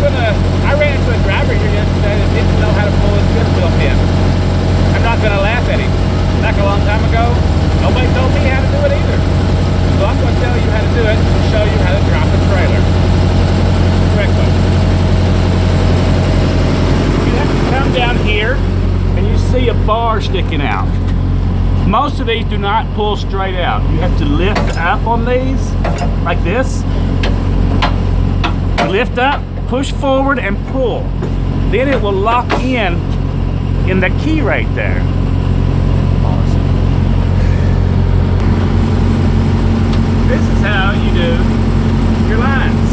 I ran into a driver here yesterday that didn't know how to pull his fifth wheel pin. I'm not gonna laugh at him. Back a long time ago, nobody told me how to do it either. So I'm gonna tell you how to do it and show you how to drop a trailer. Correctly. You have to come down here and you see a bar sticking out. Most of these do not pull straight out. You have to lift up on these, like this. Lift up, push forward, and pull. Then it will lock in in the key right there. This is how you do your lines.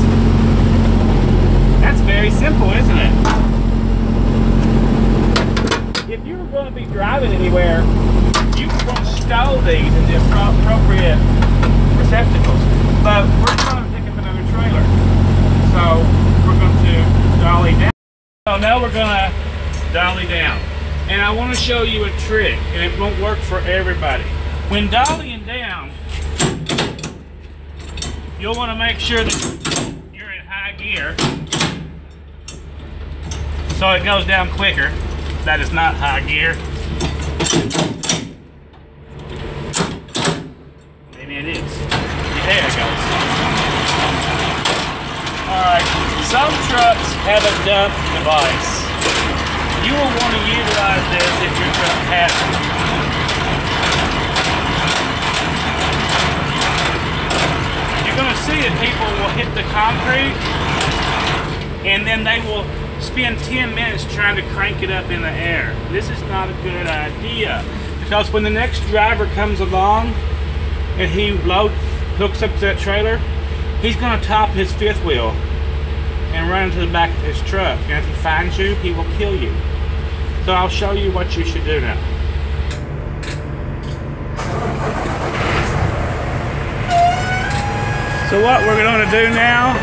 That's very simple, isn't it? If you were going to be driving anywhere, you would want to stow these in the appropriate receptacles. But we're going to pick up another trailer. So we're going to dolly down. So now we're to dolly down. And I want to show you a trick, and it won't work for everybody. When dollying down, you'll want to make sure that you're in high gear so it goes down quicker. That is not high gear. Maybe it is. There it goes. Alright, some trucks have a dump device. You will want to utilize this if your truck has it. You're going to see that people will hit the concrete and then they will spend 10 minutes trying to crank it up in the air. This is not a good idea because when the next driver comes along and he load hooks up to that trailer, he's going to top his fifth wheel and run into the back of his truck. And if he finds you, he will kill you. So I'll show you what you should do now. So what we're going to do now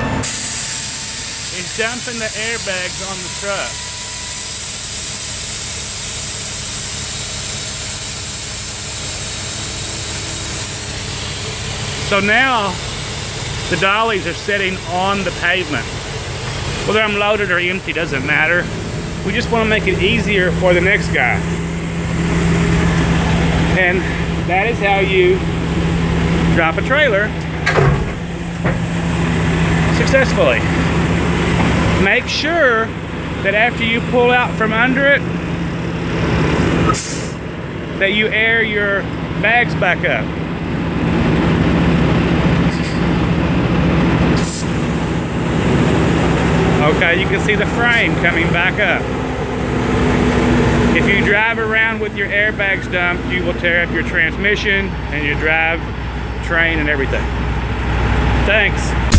is dumping the airbags on the truck. So now the dollies are sitting on the pavement. Whether I'm loaded or empty doesn't matter. We just want to make it easier for the next guy. And that is how you drop a trailer successfully. Make sure that after you pull out from under it, that you air your bags back up. Okay, you can see the frame coming back up. If you drive around with your airbags dumped, you will tear up your transmission and your drive train and everything. Thanks.